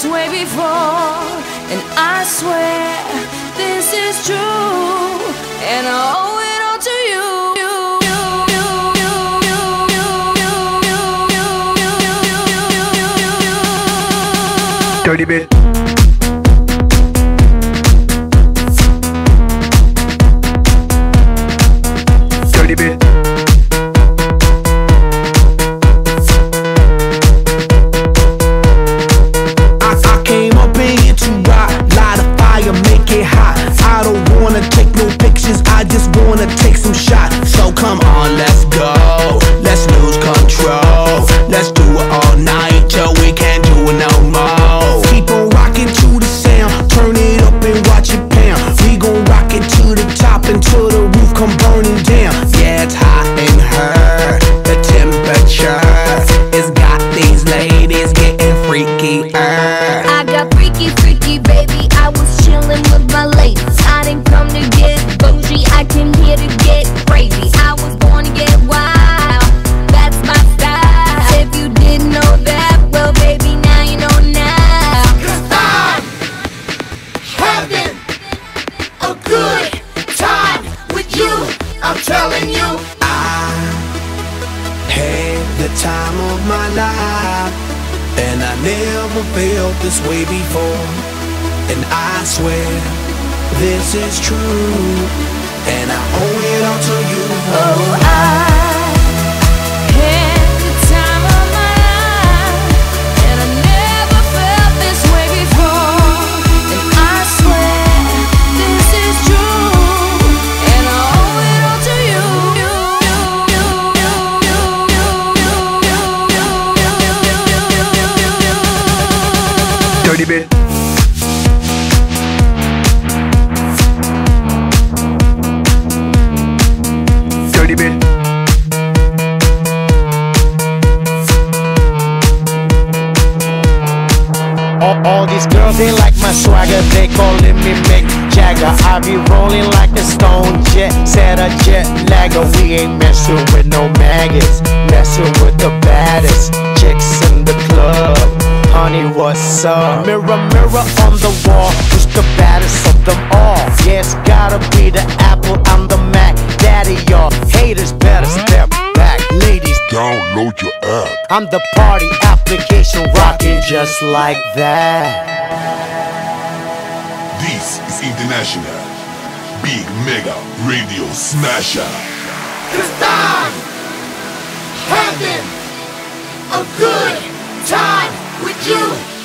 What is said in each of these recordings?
this way before. And I swear this is true, and I owe it all to you. Dirty bit. Wanna take no pictures, I just wanna take some shots. So come on, let's go, my life, and I never felt this way before. And I swear this is true, All, all these girls, they like my swagger, they calling me Mick Jagger. I be rolling like a stone jet, set a jet lagger. We ain't messing with no maggots, messing with the baddest chicks in the club. Honey, what's up? Mirror, mirror on the wall, who's the baddest of them all? Yeah, it's gotta be the Apple, I'm the Mac. Daddy, y'all haters better step back. Ladies, Download your app. I'm the party application rocking just like that. This is International Big Mega Radio Smasher. Cause I'm having a good time with you.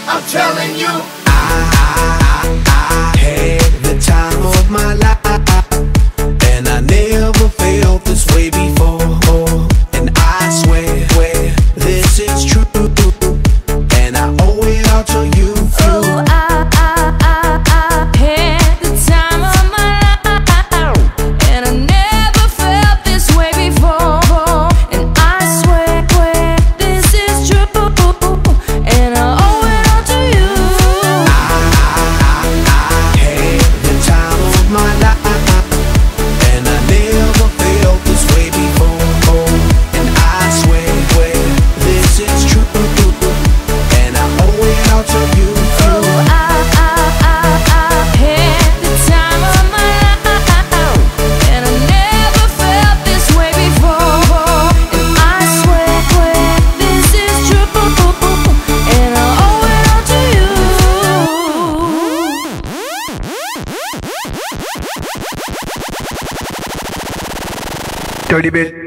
I'm telling you. I had the time of my life, Dirty bit.